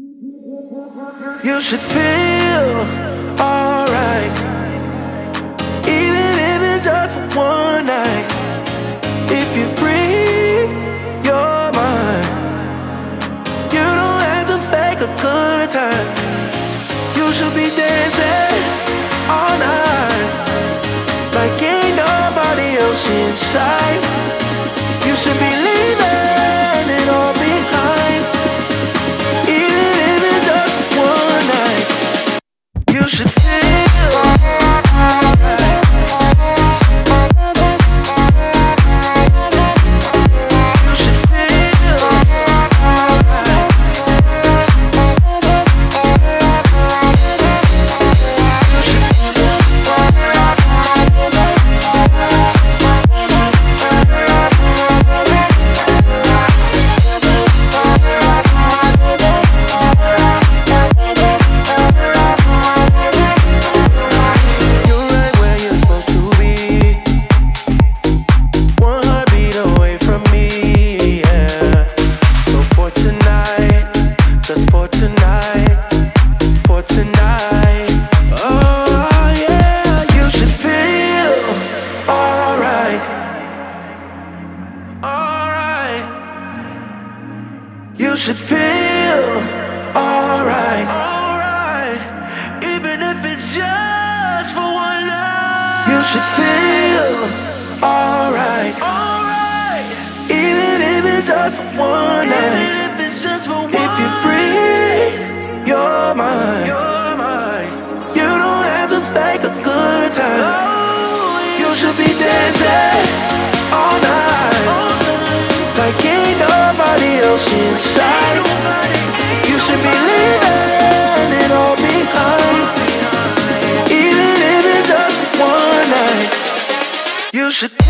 You should feel alright, even if it's just for one night. If you're free your mind, you don't have to fake a good time. You should be dancing all night, should feel alright, alright. Even if it's just for one night. You should feel alright, alright. Even if it's just for one. you should